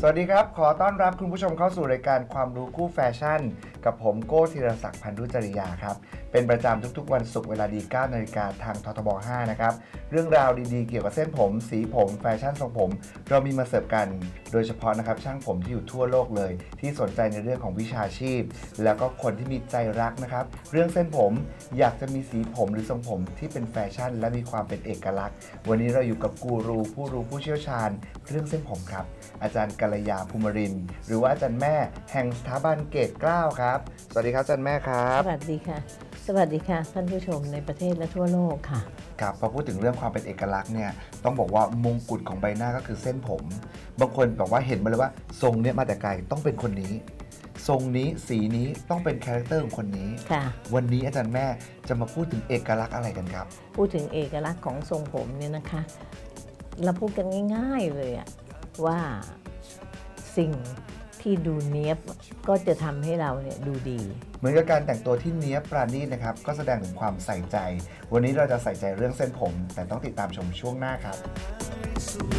สวัสดีครับ ขอต้อนรับคุณผู้ชมเข้าสู่รายการความรู้คู่แฟชั่น กับผมโก้ธีรศักดิ์พันธุจริยาครับ เป็นประจำทุกๆ วันศุกร์เวลาดี9นาฬิกาทางททบ 5 นะครับ เรื่องราวดีๆ เกี่ยวกับเส้นผม สีผมแฟชั่นทรงผม เรามีมาเสิร์ฟกัน โดยเฉพาะนะครับช่างผมที่อยู่ทั่วโลกเลย ที่สนใจในเรื่องของวิชาชีพ แล้วก็คนที่มีใจรักนะครับ เรื่องเส้นผมอยากจะมีสีผมหรือทรงผมที่เป็นแฟชั่น และมีความเป็นเอกลักษณ์ วันนี้เราอยู่กับกูรูผู้รู้ผู้เชี่ยวชาญ เรื่องเส้นผมครับ อาจารย์กัลยาภูมิรินทร์หรือว่าอาจารย์แม่แห่งสถาบันเกตเกล้าครับ สวัสดีครับอาจารย์แม่ครับ สวัสดีค่ะ สวัสดีค่ะ ท่านผู้ชมในประเทศและทั่วโลกค่ะครับพอพูดถึงเรื่องความเป็นเอกลักษณ์เนี่ยต้องบอกว่ามงกุฎของใบหน้าก็คือเส้นผม บางคนบอกว่าเห็นมาเลยว่า ทรงเนี้ยมาแต่ไกลต้องเป็นคนนี้ ทรงนี้สีนี้ต้องเป็น character ของคนนี้ค่ะ วันนี้อาจารย์แม่จะมาพูดถึงเอกลักษณ์อะไรกันครับ พูดถึงเอกลักษณ์ของทรงผมเนี่ยนะคะ เราพูดกันง่าย ๆ เลยอะ ว่าสิ่งที่ดูเนี้ยบก็จะทำให้เราเนี่ยดูดี เหมือนกับการแต่งตัวที่เนี้ยบปราณีตนะครับ ก็แสดงถึงความใส่ใจ วันนี้เราจะใส่ใจเรื่องเส้นผม แต่ต้องติดตามชมช่วงหน้าครับ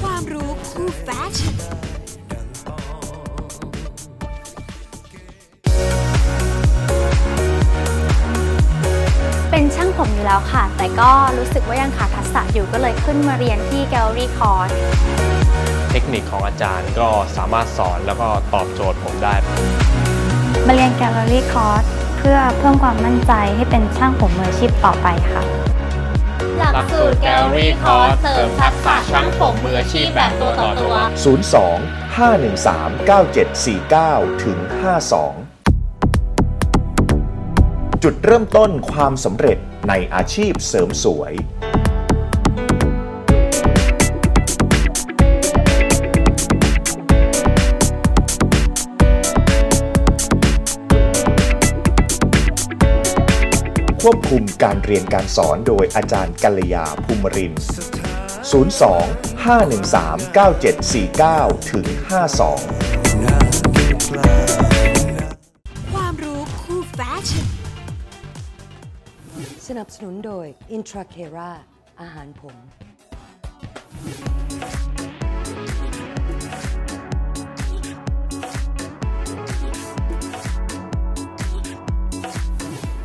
ความรู้คู่แฟชั่น เป็นช่างผมอยู่แล้วค่ะ แต่ก็รู้สึกว่ายังขาดทักษะอยู่ก็เลยขึ้นมาเรียนที่ Gallery Course เทคนิคของอาจารย์ก็สามารถสอนแล้วก็ตอบโจทย์ผมได้ มาเรียน Gallery Course เพื่อเพิ่มความมั่นใจให้เป็นช่างผมมืออาชีพต่อไปค่ะ หลักสูตร Gallery Course เสริมทักษะช่างผมมืออาชีพแบบตัวต่อตัว 02 513 9749 ถึง 52จุดเริ่มต้นความสำเร็จในอาชีพเสริมสวย ควบคุมการเรียนการสอนโดยอาจารย์กัลยาภูมิรินทร์02 513 9749 ถึง 52 ความรู้คู่แฟชั่น สนับสนุนโดย i n t r a c e r a อาหารผม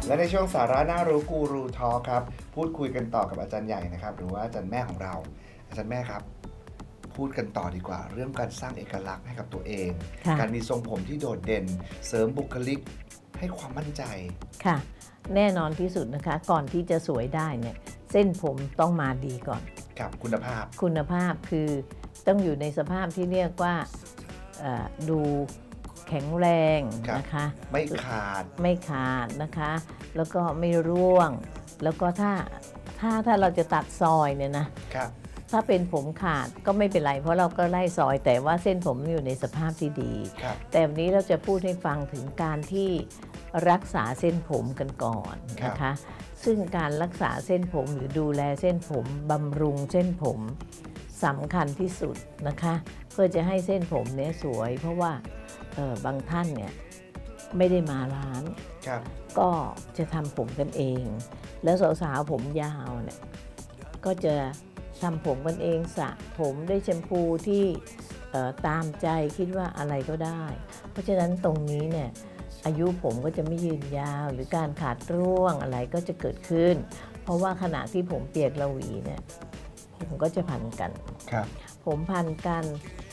และในช่วงสาระน่ารู้กูรูทอครับ พูดคุยกันต่อกับอาจารย์ใหญ่นะครับ หรือว่าอาจารย์แม่ของเรา อาจารย์แม่ครับ พูดกันต่อดีกว่า เรื่องการสร้างเอกลักษณ์ให้กับตัวเองค่ะการมีทรงผมที่โดดเด่น เสริมบุคลิกให้ความมั่นใจค่ะ แน่นอนที่สุดนะคะ ก่อนที่จะสวยได้เนี่ยเส้นผมต้องมาดีก่อนกับคุณภาพ คุณภาพคือต้องอยู่ในสภาพที่เรียกว่าเอ่อดู แข็งแรงครับ นะคะ ไม่ขาด ไม่ขาดนะคะ แล้วก็ไม่ร่วง แล้วก็ถ้าถ้าถ้าเราจะตัดซอยเนี่ยนะ ครับ ถ้าเป็นผมขาดก็ไม่เป็นไร เพราะเราก็ไล่ซอยแต่ว่าเส้นผมอยู่ในสภาพที่ดี ครับ แต่วันนี้เราจะพูดให้ฟังถึงการที่รักษาเส้นผมกันก่อนนะคะ ซึ่งการรักษาเส้นผมหรือดูแลเส้นผมบำรุงเส้นผมสำคัญที่สุดนะคะ เพื่อจะให้เส้นผมเนี้ยสวย เพราะว่าเอ่อ บางท่านเนี่ยไม่ได้มาร้านครับก็จะทำผมกันเอง แล้วสาวๆผมยาวเนี่ยก็จะทำผมกันเองสระผมด้วยแชมพูที่เอ่อตามใจคิดว่าอะไรก็ได้ เพราะฉะนั้นตรงนี้เนี่ยอายุผมก็จะไม่ยืนยาวหรือการขาดร่วงอะไรก็จะเกิดขึ้น เพราะว่าขณะที่ผมเปียกระหวีเนี่ยผมก็จะพันกันครับ ผมพันกัน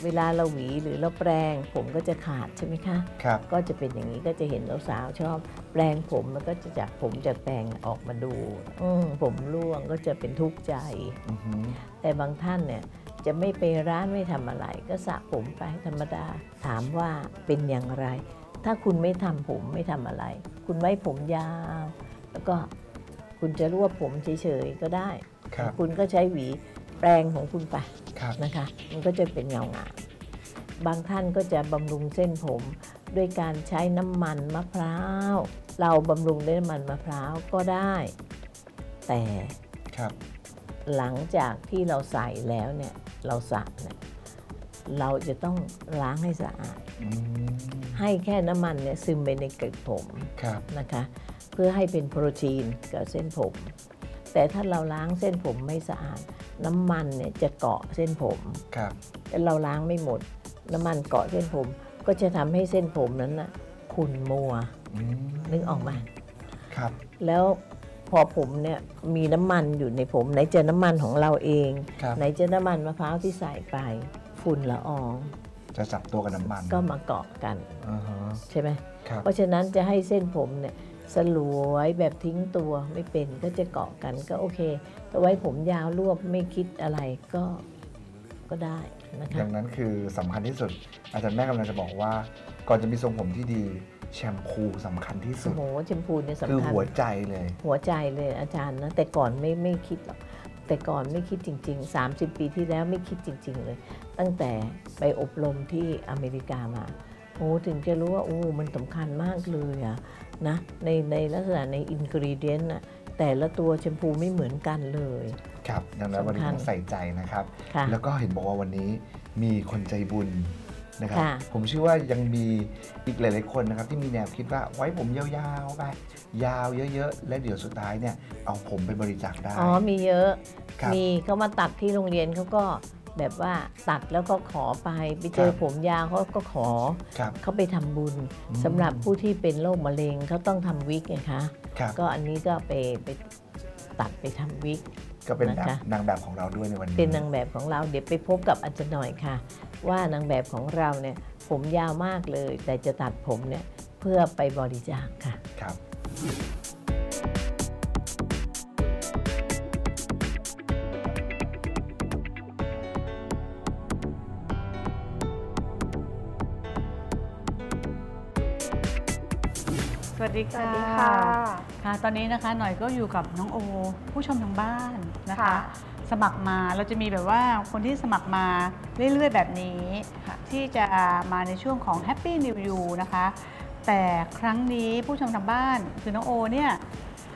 เวลาเราหวีหรือเราแปรงผมก็จะขาดใช่ไหมคะครับก็จะเป็นอย่างนี้ก็จะเห็นสาวๆชอบแปลงผมแล้วก็จะจากผมจากแปลงออกมาดูอืมผมร่วงก็จะเป็นทุกข์ใจ อือหือแต่บางท่านเนี่ยจะไม่ไปร้านไม่ทำอะไร ก็สระผมไปธรรมดา ถามว่าเป็นอย่างไร ถ้าคุณไม่ทำผมไม่ทำอะไร คุณไว้ผมยาว แล้วก็คุณจะรวบผมเฉยๆก็ได้ ครับ คุณก็ใช้หวี แปรงของคุณไปครับนะคะ มันก็จะเป็นเงางามบางท่านก็จะบำรุงเส้นผม ด้วยการใช้น้ำมันมะพร้าว เราบำรุงด้วยน้ำมันมะพร้าวก็ได้ แต่ครับหลังจากที่เราใส่แล้วเนี่ยเราสระเนี่ยเราจะต้องล้างให้สะอาดอืมให้แค่น้ำมันเนี่ยซึมไปในเกล็ดผมครับนะคะ เพื่อให้เป็นโปรตีนกับเส้นผม แต่ถ้าเราล้างเส้นผมไม่สะอาด น้ำมันเนี่ยจะเกาะเส้นผมครับแต่เราล้างไม่หมด น้ำมันเกาะเส้นผม ก็จะทำให้เส้นผมนั้นน่ะขุ่นมัวอืมนึกออกมาครับ แล้วพอผมเนี่ยมีน้ำมันอยู่ในผม ไหนจะน้ำมันของเราเองครับไหนจะน้ำมันมะพร้าวที่ใส่ไปฝุ่นละออง จะจับตัวกับน้ำมันก็มาเกาะกันอ่าฮะใช่ไหมครับเพราะฉะนั้นจะให้เส้นผมเนี่ย สลวยแบบทิ้งตัวไม่เป็นก็จะเกาะกันก็โอเคแต่ไว้ผมยาวรวบไม่คิดอะไรก็ก็ได้นะคะดังนั้นคือสำคัญที่สุด อาจารย์แม่กำลังจะบอกว่า ก่อนจะมีทรงผมที่ดีแชมพูสำคัญที่สุโอ้ดโหแชมพูเนี่ยคือสำคัญหัวใจเลย หัวใจเลยอาจารย์นะแต่ก่อนไม่ไม่คิดหรอกแต่ก่อนไม่คิดจริง ๆ 30 ปีที่แล้วไม่คิดจริง ๆ เลย ตั้งแต่ไปอบรมที่อเมริกามาโอ้ถึงจะรู้ว่าโอ้มันสำคัญมากเลยอะ นะในในลักษณะในอินกรีเดียนอะแต่ละตัวแชมพูไม่เหมือนกันเลย ครับดังนั้นวันนี้สำคัญต้องใส่ใจนะครับค่ะแล้วก็เห็นบอกว่าวันนี้มีคนใจบุญนะครับค่ะผมเชื่อว่ายังมีอีกหลาย ๆ คนนะครับ ที่มีแนวคิดว่าไว้ผมยาวๆไปยาวเยอะ ๆ และเดี๋ยวสุดท้ายเนี่ยเอาผมไปบริจาคได้อ๋อมีเยอะครับมีเขามาตัดที่โรงเรียนเขาก็ แบบว่าตัดแล้วก็ขอไปไปเจอครับผมยาวเขาก็ขอครับเขาไปทำบุญอืมสำหรับผู้ที่เป็นโรคมะเร็งเขาต้องทำวิกไงคะครับก็อันนี้ก็ไปไปตัดไปทำวิกก็เป็นนะคะนางแบบของเราด้วยในวันนี้เป็นนางแบบของเราเดี๋ยวไปพบกับอาจารย์หน่อยค่ะ ว่านางแบบของเราเนี่ยผมยาวมากเลย แต่จะตัดผมเนี่ยเพื่อไปบริจาคค่ะครับ สวัสดีค่ะสวัสดีค่ะ ค่ะ ตอนนี้นะคะหน่อยก็อยู่กับน้องโอ ผู้ชมทางบ้านนะคะค่ะสมัครมาเราจะมีแบบว่าคนที่สมัครมาเรื่อยๆ แบบนี้ ที่จะมาในช่วงของ Happy New You นะคะ แต่ครั้งนี้ผู้ชมทางบ้านคือน้องโอเนี่ย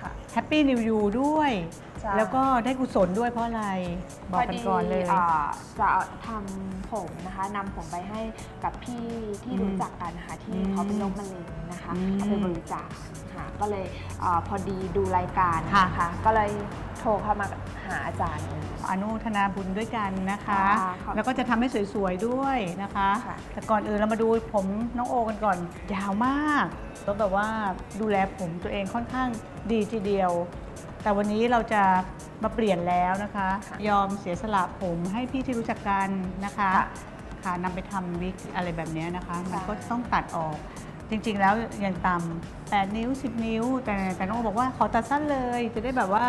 ค่ะ Happy New You ด้วยใช่ แล้วก็ได้กุศลด้วยเพราะอะไร บอกกันก่อนเลย พดีาจะทำผมนะคะนำผมไปให้กับพี่ที่อืมรู้จักกันนะคะที่อืมเขาเป็นโรคมะเร็งนะคะอืมเอาไปบริจาคค่ะ ก็เลยอาพอดีดูรายการค่ะ นะคะก็เลยโทรเข้ามาหาอาจารย์ อนุโมทนาบุญด้วยกันนะคะ ค่ะขอบแล้วก็จะทำให้สวยๆด้วยนะคะ ค่ะ แต่ก่อนอื่นเรามาดูผมน้องโอกันก่อน ยาวมากแล้วแบบว่าดูแลผมตัวเองค่อนข้างดีทีเดียว แต่วันนี้เราจะมาเปลี่ยนแล้วนะคะ ยอมเสียสละผมให้พี่ที่รู้จักกันนะคะ ค่ะค่ะนำไปทำวิกอะไรแบบเนี้ยนะคะ มันใช่ก็ต้องตัดออก จริง ๆ แล้วอย่างต่ำ8นิ้ว 10 นิ้ว แต่แต่น้องโอบอกว่าขอตัดสั้นเลย จะได้แบบว่า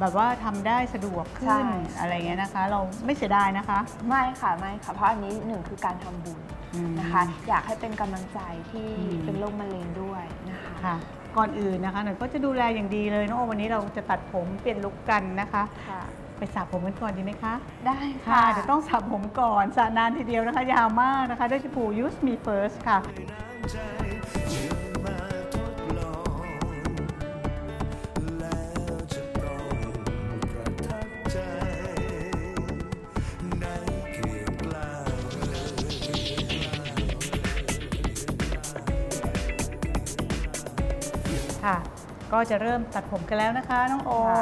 แบบว่าทำได้สะดวกขึ้นอะไรเงี้ยนะคะ เราไม่เสียดายนะคะ ไม่ค่ะไม่ค่ะ เพราะอันนี้หนึ่งคือการทำบุญอืมนะคะ อยากให้เป็นกำลังใจที่อืมเป็นโรคมะเร็งด้วยนะคะค่ะ ก่อนอื่นนะคะหนูก็จะดูแลอย่างดีเลยน้องโอวันนี้เราจะตัดผมเปลี่ยนลุคกันนะคะ ค่ะ ไปสระผมกันก่อนดีไหมคะได้ค่ะค่ะเดี๋ยวต้องสระผมก่อนสระนานทีเดียวนะคะ ยาวมากนะคะด้วยแชมพู Use Me First ค่ะ ค่ะ ก็จะเริ่มตัดผมกันแล้วนะคะ น้องโอค่ะ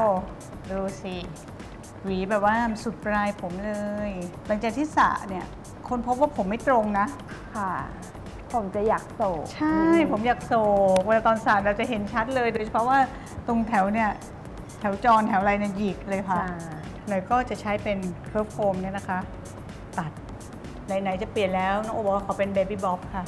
ดูสิหวีแบบว่าสุดปลายผมเลย หลังจากที่สระเนี่ยคนพบว่าผมไม่ตรงนะ ค่ะ ผมจะอยากโศกใช่ ผมอยากโศกเวลาตอนสระเราจะเห็นชัดเลย โดยเฉพาะว่าตรงแถวเนี่ยแถวจอนแถวอะไรเนี่ยหยิกเลยค่ะใช่เลยก็จะใช้เป็น curve form เนี่ยนะคะ ตัดไหนๆจะเปลี่ยนแล้วน้องโอบอกว่าขอเป็น baby bob ค่ะ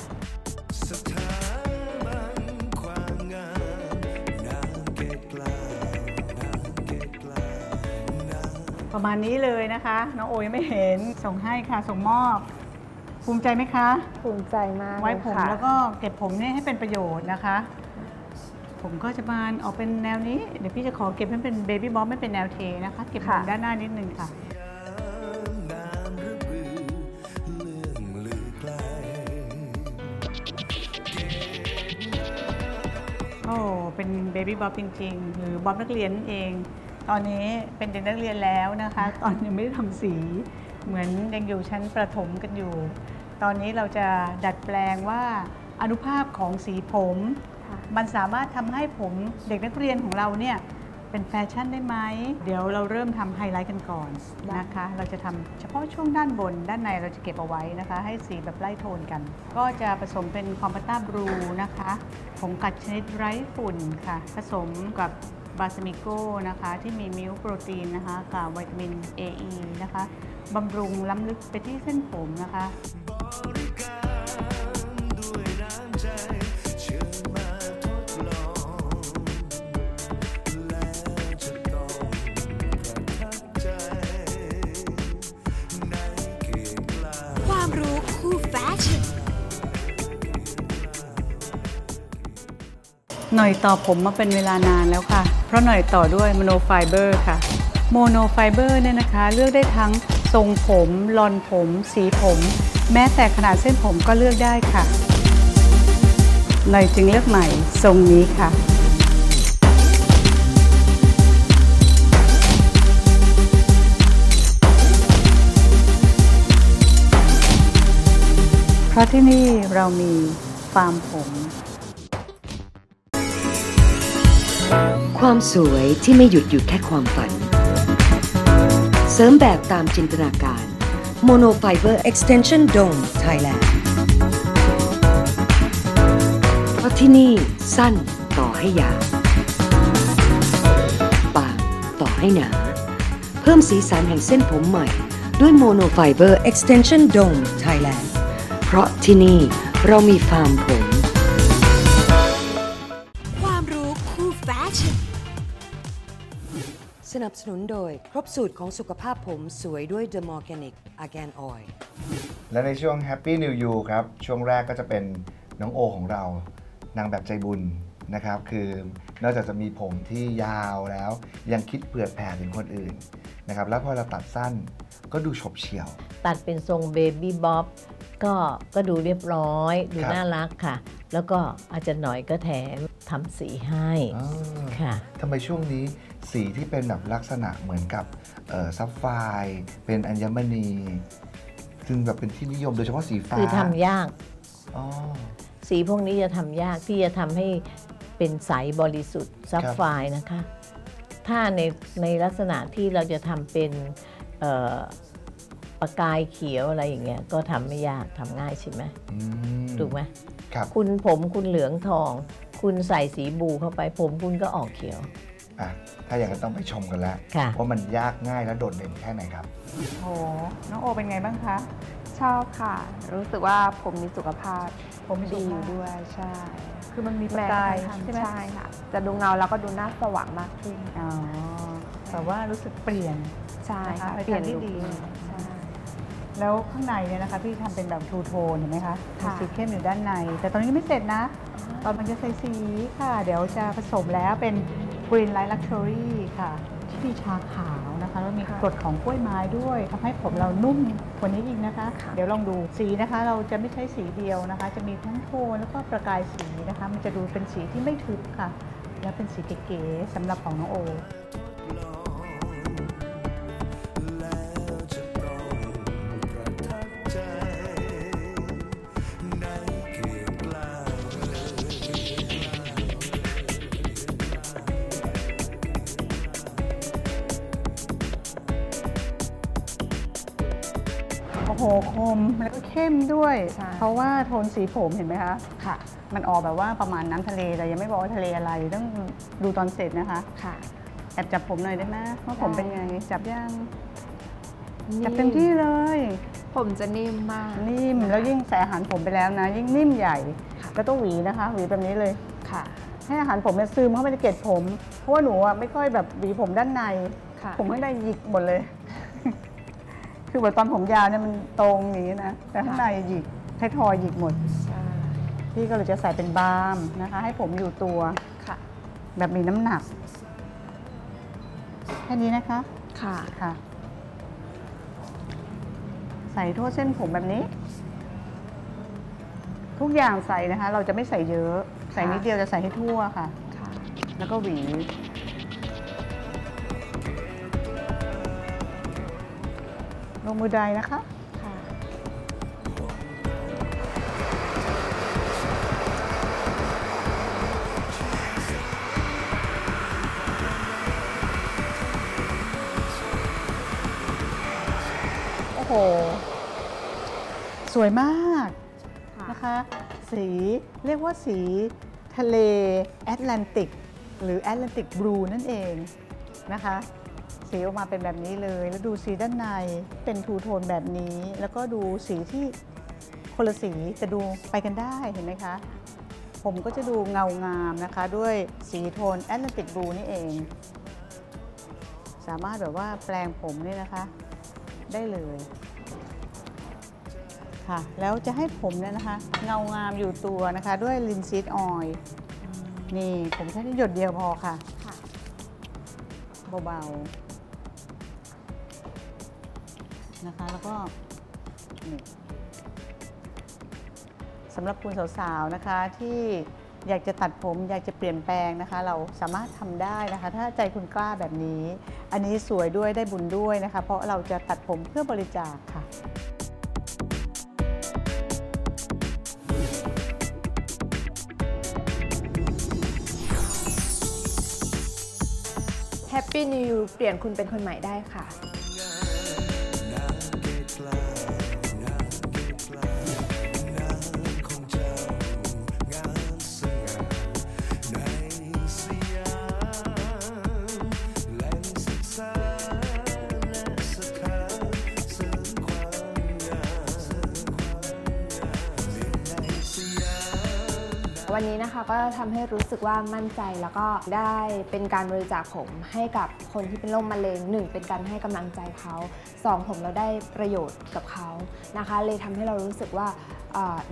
ประมาณนี้เลยนะคะ น้องโอยังไม่เห็นส่งให้ค่ะส่งมอบ ภูมิใจไหมคะ ภูมิใจมากไว้ผมเลยค่ะแล้วก็เก็บผมเนี่ยให้เป็นประโยชน์นะคะ ผมก็จะมาออกเป็นแนวนี้ เดี๋ยวพี่จะขอเก็บให้เป็นเบบี้บ๊อบไม่เป็นแนวเทนะคะ เก็บผมด้านหน้านิดนึงค่ะโอ้เป็นเบบี้บ๊อบจริง ๆ หรือบ๊อบนักเรียนนั่นเอง ตอนนี้เป็นเด็กนักเรียนแล้วนะคะ ตอนยังไม่ได้ทำสีเหมือนยังอยู่ชั้นประถมกันอยู่ ตอนนี้เราจะดัดแปลงว่าอนุภาพของสีผม มันสามารถทำให้ผมเด็กนักเรียนของเราเนี่ยเป็นแฟชั่นได้ไหม เดี๋ยวเราเริ่มทำไฮไลท์กันก่อนนะคะ เราจะทำเฉพาะช่วงด้านบน ด้านในเราจะเก็บเอาไว้นะคะ ให้สีแบบไล่โทนกัน ก็จะผสมเป็นคอมพัตตาบลูนะคะ ผงกัดชนิดไร้ฝุ่นค่ะ ผสมกับ บาสมิโก้นะคะที่มีมิลค์โปรตีนนะคะกับวิตามิน AE นะคะบำรุงล้ำลึกไปที่เส้นผมนะคะความรู้คู่แฟชั่นหน่อยต่อผมมาเป็นเวลานานแล้วค่ะ เพราะหน่อยต่อด้วย monofiber ค่ะ monofiber เนี่ยนะคะเลือกได้ทั้งทรงผมลอนผม สีผม แม้แต่ขนาดเส้นผมก็เลือกได้ค่ะหน่อยจึงเลือกใหม่ทรงนี้ค่ะเพราะที่นี่เรามีฟาร์มผม ความสวยที่ไม่หยุดอยู่แค่ความฝัน เสริมแบบตามจินตนาการ Mono Fiber Extension Dome Thailand เพราะที่นี่สั้นต่อให้ยาวบางต่อให้หนา เพิ่มสีสันแห่งเส้นผมใหม่ด้วย Mono Fiber Extension Dome Thailand เพราะที่นี่เรามีฟาร์มผมความ นับสนุนโดย ครบสูตรของสุขภาพผมสวยด้วย The Organic Argan Oil และในช่วง Happy New You ครับ ช่วงแรกก็จะเป็นน้องโอของเรา นางแบบใจบุญนะครับ คือนอกจากจะมีผมที่ยาวแล้ว ยังคิดเผื่อแผ่ถึงคนอื่นนะครับ แล้วพอเราตัดสั้นก็ดูฉบเฉี่ยว ตัดเป็นทรงเบบี้บ๊อบก็ก็ดูเรียบร้อย ดูครับ น่ารักค่ะ แล้วก็อาจจะหน่อยก็แถมทำสีให้อ๋อค่ะ ทำไมช่วงนี้ สีที่เป็นแบบลักษณะเหมือนกับเอ่อซับไฟร์เป็นอัญมณีจึงแบบเป็นที่นิยมโดยเฉพาะสีฟ้าคือทำยากอ๋อสีพวกนี้จะทำยากที่จะทำให้เป็นใสบริสุทธิ์ซับครับไฟร์นะคะ ถ้าในในลักษณะที่เราจะทำเป็นเอ่อประกายเขียวอะไรอย่างเงี้ยก็ทำไม่ยากทำง่ายใช่ไหมอืมถูกไหมครับคุณผมคุณเหลืองทอง คุณใส่สีบูเข้าไปผมคุณก็ออกเขียว อะถ้าอย่างนั้นต้องไปชมกันแล้วค่ะ ว่ามันยากง่ายและโดดเด่นแค่ไหนครับโอ้น้องโอเป็นไงบ้างคะ ชอบค่ะ รู้สึกว่าผมมีสุขภาพผมมีสุดีขอภาพยู่ด้วยใช่คือมันมีประแม่กายทำใช่ไหมใช่ค่ะ จะดูเงาแล้วก็ดูหน้าสว่างมากขึ้นอ๋อแต่ว่ารู้สึกเปลี่ยน ใช่ค่ะนะคะเปลี่ยนไปทางที่ลุคดีเลยใช่ แล้วข้างในเนี่ยนะคะพี่ทำเป็นแบบทูโทนเห็นไหมคะมีค่ะ สีเข้มอยู่ด้านใน แต่ตอนนี้ยังไม่เสร็จนะ ตอนมันจะใส่สีค่ะ เดี๋ยวจะผสมแล้วเป็น Green Light Luxury ค่ะ ที่มีชาขาวนะคะแล้วมีกรดของกล้วยไม้ด้วยทำให้ผมเรานุ่มกว่านี้อีกนะคะ เดี๋ยวลองดูสีนะคะ เราจะไม่ใช้สีเดียวนะคะ จะมีทั้งโทนแล้วก็ประกายสีนะคะ มันจะดูเป็นสีที่ไม่ทึบค่ะ และเป็นสีเก๋ๆสำหรับของน้องโอ โอ้โหคมแล้วก็เข้มด้วย ใช่ เพราะว่าโทนสีผมเห็นไหมคะ ค่ะ มันออกแบบว่าประมาณน้ำทะเลแต่ยังไม่บอกว่าทะเลอะไรต้องดูตอนเสร็จนะคะค่ะ แอบจับผมหน่อยได้ไหมว่าผมเป็นไงจับยังนิ่มจับเต็มที่เลย ผมจะนิ่มมาก นิ่มแล้วยิ่งใส่อาหารผมไปแล้วนะ ยิ่งนิ่มใหญ่แล้วต้องหวีนะคะหวีแบบนี้เลย ค่ะ ให้อาหารผมเนี่ยซึมเข้าไปในเกล็ดผม เพราะว่าหนูอะไม่ค่อยแบบหวีผมด้านใน ค่ะ ผมข้างในหยิกหมดเลย คือแบบตอนผมยาวเนี่ยมันตรงอย่างนี้นะ แต่ข้างในหยิกไทยทอยหยิกหมด พี่ก็เลยจะใส่เป็นบาล์มนะคะ ให้ผมอยู่ตัวค่ะแบบมีน้ำหนัก แค่นี้นะคะ ค่ะค่ะ ใส่ทั่วเส้นผมแบบนี้ ทุกอย่างใส่นะคะ เราจะไม่ใส่เยอะ ใส่นิดเดียวจะใส่ให้ทั่วค่ะ ค่ะ แล้วก็หวี ลงมือใดนะคะโอ้โห สวยมากนะคะ สีเรียกว่าสีทะเลแอตแลนติก หรือ Atlantic blue นั่นเองนะคะ สีออกมาเป็นแบบนี้เลย แล้วดูสีด้านในเป็น two tone แบบนี้ แล้วก็ดูสีที่คนละสีจะดูไปกันได้เห็นไหมคะ ผมก็จะดูเงางามนะคะ ด้วยสีโทน Atlantic blue นี่เอง สามารถแบบว่าแปลงผมเนี่ยนะคะ ได้เลยค่ะแล้วจะให้ผมเนี่ยนะคะ เงางามอยู่ตัวนะคะ ด้วยลินซีดออยล์นี่ผมแค่นี้หยดเดียวพอค่ะค่ะเบาๆ นะคะ แล้วก็นี่สำหรับคุณสาวๆนะคะที่อยากจะตัดผมอยากจะเปลี่ยนแปลงนะคะ เราสามารถทำได้นะคะ ถ้าใจคุณกล้าแบบนี้ อันนี้สวยด้วยได้บุญด้วยนะคะ เพราะเราจะตัดผมเพื่อบริจาคค่ะแฮปปี้นิวเปลี่ยนคุณเป็นคนใหม่ได้ค่ะ วันนี้นะคะก็ทำให้รู้สึกว่ามั่นใจแล้วก็ได้เป็นการบริจาคผมให้กับคนที่เป็นโรคมะเร็งหนึ่งเป็นการให้กำลังใจเขาสองผมเราได้ประโยชน์กับเขานะคะ เลยทำให้เรารู้สึกว่า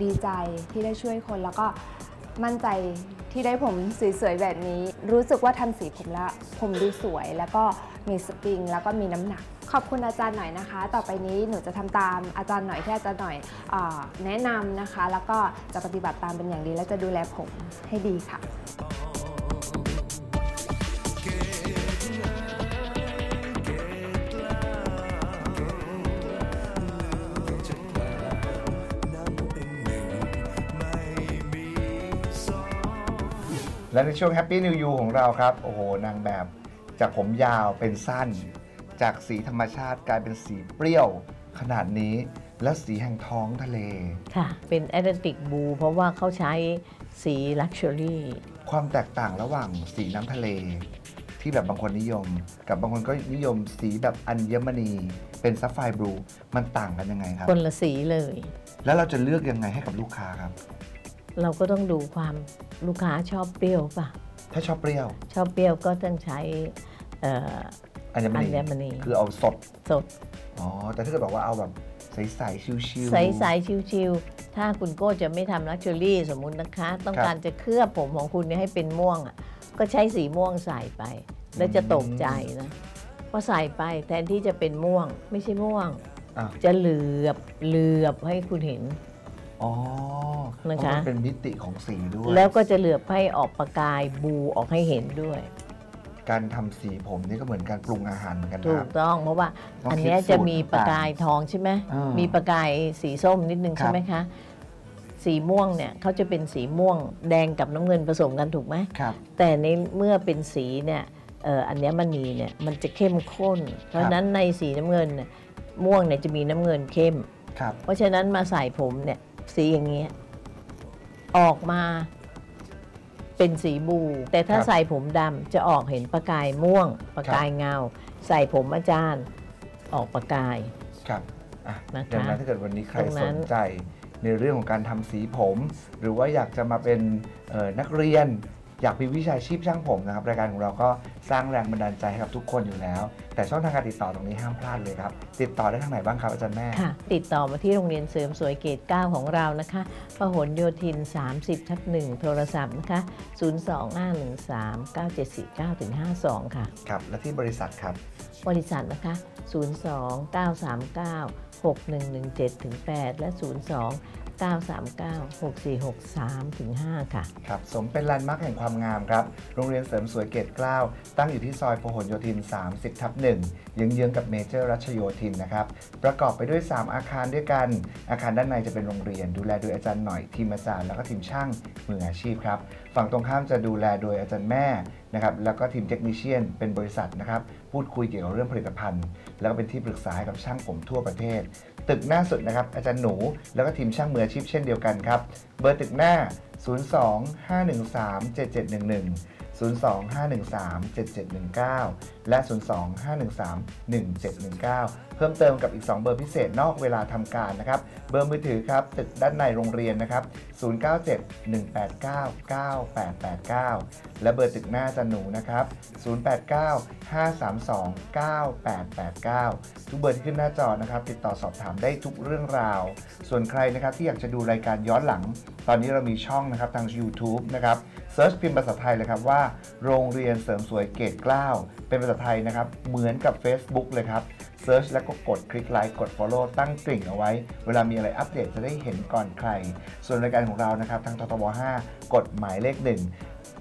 ดีใจที่ได้ช่วยคนแล้วก็มั่นใจที่ได้ผมสวยๆแบบนี้ รู้สึกว่าทำสีผมแล้ว ผมดูสวยแล้วก็มีสปริงแล้วก็มีน้ำหนัก ขอบคุณอาจารย์หน่อยนะคะ ต่อไปนี้หนูจะทำตามอาจารย์หน่อยที่อาจารย์หน่อยอแนะนำนะคะ แล้วก็จะปฏิบัติตามเป็นอย่างดี และจะดูแลผมให้ดีค่ะและในช่วง Happy New You ของเราครับ โอ้โห นางแบบจากผมยาวเป็นสั้น จากสีธรรมชาติกลายเป็นสีเปรี้ยวขนาดนี้ และสีแห่งท้องทะเล ค่ะ เป็น Atlantic blue เพราะว่าเขาใช้สี luxury ความแตกต่างระหว่างสีน้ำทะเล ที่แบบบางคนนิยม กับบางคนก็นิยมสีแบบอัญมณีเป็น sapphire blue มันต่างกันยังไงครับ คนละสีเลย แล้วเราจะเลือกยังไงให้กับลูกค้าครับ เราก็ต้องดูความลูกค้าชอบเปรี้ยวป่ะ ถ้าชอบเปรี้ยว ชอบเปรี้ยวก็ต้องใช้เอ่ออัญมณีอัญมณีคือเอาสดสดอ๋อแต่ถ้าเกิดบอกว่าเอาแบบใสๆชิวๆใสๆชิวๆถ้าคุณโก้จะไม่ทำ luxury สมมุตินะคะ ต้องครับการจะเคลือบผมของคุณเนี่ยให้เป็นม่วงอะก็ใช้สีม่วงใส่ไป แล้วจะตกใจนะพอใส่ไปแทนที่จะเป็นม่วง ไม่ใช่ม่วงอะจะเหลือบเหลือบให้คุณเห็นอ๋อนะคะเพรามันเป็นมิติของสีด้วย แล้วก็จะเหลือบให้ออกประกายบูออกให้เห็นด้วย การทำสีผมนี่ก็เหมือนการปรุงอาหารเหมือนกันถูนะคกรับ ต้องเพราะว่าต้องอันเนี้ยคิดสูตรจะมีประต่างๆกายทองใช่ไหมอ่ามีมีประกายสีส้มนิดนึงครับ ใช่ไหมคะสีม่วงเนี่ยเขาจะเป็นสีม่วงแดงกับน้ำเงินผสมกันถูกไหมครับ แต่ในเมื่อเป็นสีเนี่ยเอ่ออันเนี้ยมันมีเนี่ยมันจะเข้มข้น เพราะฉะนั้นในสีน้ำเงินเนี่ยม่วงเนี่ยจะมีน้ำเงินเข้ม ครับ เพราะฉะนั้นมาใส่ผมเนี่ยสีอย่างเงี้ยออกมา เป็นสีบู แต่ถ้าครับใส่ผมดำจะออกเห็นประกายม่วง ประกายเงา ใส่ผมอาจารย์ ออกประกาย ครับอะนะคะดังนั้นถ้าเกิดวันนี้ใครตรงนั้สนนใจในเรื่องของการทำสีผม หรือว่าอยากจะมาเป็นเอ่อนักเรียน อยากมีวิชาชีพช่างผมนะครับรายการของเราก็สร้างแรงบันดาลใจให้กับทุกคนอยู่แล้ว แต่ช่องทางการติดต่อตรงนี้ห้ามพลาดเลยครับ ติดต่อได้ทางไหนบ้างครับอาจารย์แม่ค่ะติดต่อมาที่โรงเรียนเสริมสวยเกต9ของเรานะคะพหลโยธิน 30ทับ1โทรศัพท์นะคะ 025139749-52 ค่ะครับและที่บริษัทครับ บริษัทนะคะ 029396117-8และ 02 939 6463ถึง5ค่ะ ครับ สมเป็นแลนด์มาร์คแห่งความงามครับ โรงเรียนเสริมสวยเกตเกล้าตั้งอยู่ที่ซอยพหลโยธิน 30 ทับ1เยื้องๆกับเมเจอร์รัชโยธินนะครับ ประกอบไปด้วย 3 อาคารด้วยกัน อาคารด้านในจะเป็นโรงเรียน ดูแลโดยอาจารย์หน่อยทีมอาจารย์แล้วก็ทีมช่างมืออาชีพครับ ฝั่งตรงข้ามจะดูแลโดยอาจารย์แม่นะครับแล้วก็ทีมเทคนิชเชียนเป็นบริษัทนะครับพูดคุยเกี่ยวกับเรื่องผลิตภัณฑ์ แล้วก็เป็นที่ปรึกษาให้กับช่างผมทั่วประเทศ ตึกหน้าสุดนะครับอาจารย์หนูแล้วก็ทีมช่างมืออาชีพเช่นเดียวกันครับเบอร์ตึกหน้า 02-513-7711 02-513-7719 และ 02-513-1719 เพิ่มเติมกับอีก 2 เบอร์พิเศษนอกเวลาทำการนะครับ เบอร์มือถือครับตึกด้านในโรงเรียนนะครับ 097-189-9889 และเบอร์ตึกหน้าจันหนูนะครับ 089-532-9889 ทุกเบอร์ที่ขึ้นหน้าจอนะครับ ติดต่อสอบถามได้ทุกเรื่องราว ส่วนใครนะครับที่อยากจะดูรายการย้อนหลัง ตอนนี้เรามีช่องนะครับทาง YouTube นะครับ search พิมพ์ภาษาไทยเลยครับว่า โรงเรียนเสริมสวยเกตเกล้าเป็นภาษาไทยนะครับ เหมือนกับ Facebook เลยครับ search แล้วก็กด click like กด Follow ตั้งกริ่งเอาไว้ เวลามีอะไรอัปเดตจะได้เห็นก่อนใคร ส่วนรายการของเรานะครับทางททบ5กดหมายเลขหนึ่ง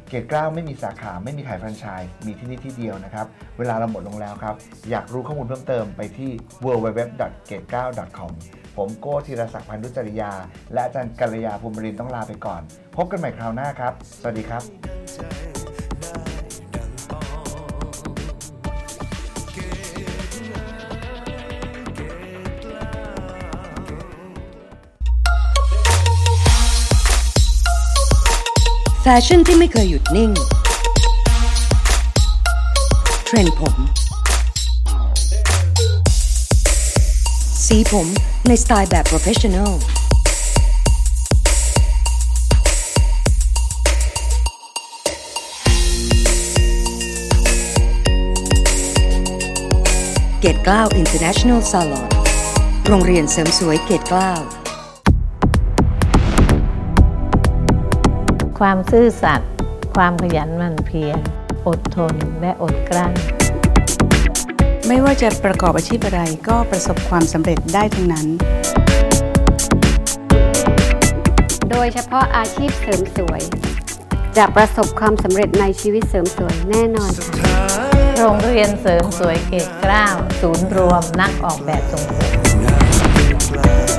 เกตเกล้าไม่มีสาขาไม่มีขายแฟรนไชส์มีที่นี่ที่เดียวนะครับ เวลาเราหมดลงแล้วครับ อยากรู้ข้อมูลเพิ่มเติมไปที่ www.gate9.com ผมโก้ธีรศักดิ์พันธุจริยา และอาจารย์กัลยาภูมิรินต้องลาไปก่อน พบกันใหม่คราวหน้าครับ สวัสดีครับแฟชั่นที่ไม่เคยหยุดนิ่ง เทรนด์ผม สีผมในสไตล์แบบ professional เกตกล้าว International Salon โรงเรียนเสริมสวยเกตกล้าว ความซื่อสัตย์ ความขยันหมั่นเพียร อดทนและอดกลั้น ไม่ว่าจะประกอบอาชีพอะไรก็ประสบความสำเร็จได้ทั้งนั้น โดยเฉพาะอาชีพเสริมสวย จะประสบความสำเร็จในชีวิตเสริมสวยแน่นอนค่ะโรงเรียนเสริมสวยเกตเกล้าศูนย์รวมนักออกแบบทรงผม